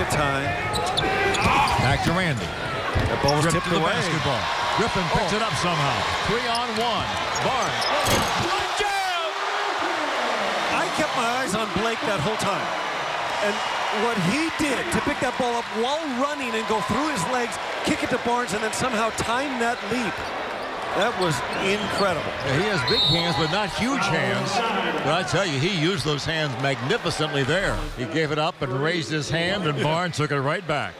of time. Back to Randy. That ball was tipped to the away. basketball. Griffin picks Oh. it up somehow. Three on one. Barnes. I kept my eyes on Blake that whole time. And what he did to pick that ball up while running and go through his legs, kick it to Barnes, and then somehow time that leap. That was incredible. Yeah, he has big hands, but not huge hands. But I tell you, he used those hands magnificently there. He gave it up and raised his hand, and Barnes took it right back.